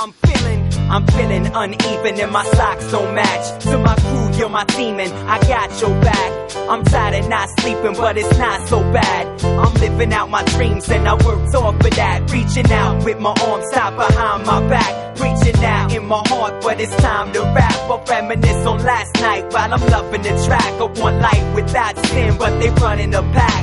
I'm feeling, I'm feeling uneven and my socks don't match. To my crew, you're my team I got your back. I'm tired of not sleeping, but it's not so bad. I'm living out my dreams and I worked hard for that. Reaching out with my arms tied behind my back. Reaching out in my heart, but it's time to rap. Or reminisce on last night while I'm loving the track of one life without sin, but they running the pack.